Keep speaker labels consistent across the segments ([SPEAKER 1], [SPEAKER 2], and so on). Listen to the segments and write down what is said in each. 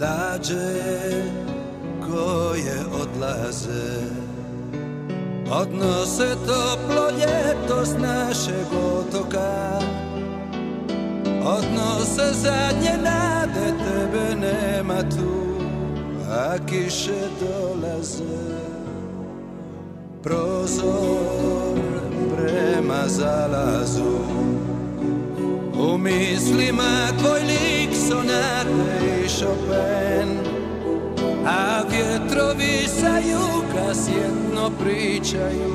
[SPEAKER 1] Lađe koje odlaze. Odnose toplo ljeto s našeg otoka. Odnose zadnje nade, tebe nema tu A kiše dolaze. Prozor prema zalazu. U mislima tvoj lik sonate i A vjetrovi sa juga sjetno pričaju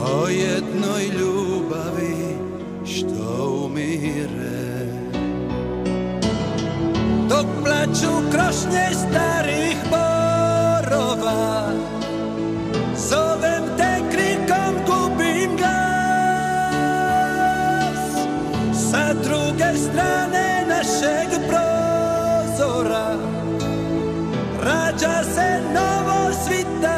[SPEAKER 1] O jednoj ljubavi što umire. Dok plaću krošnje starih borova Zovem te krikom, gubim glas. Sa druge strane našeg já se novo svita.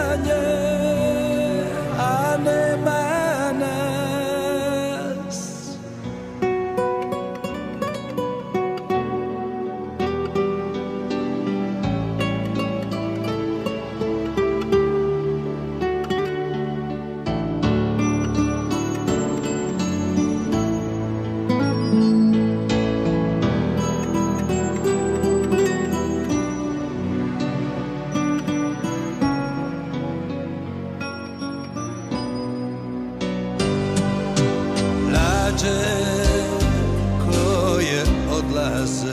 [SPEAKER 1] Lađe koje odlaze.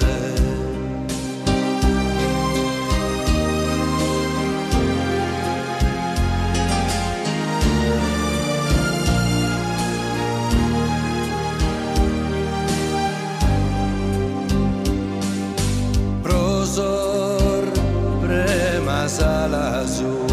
[SPEAKER 1] Prozor prema zalazu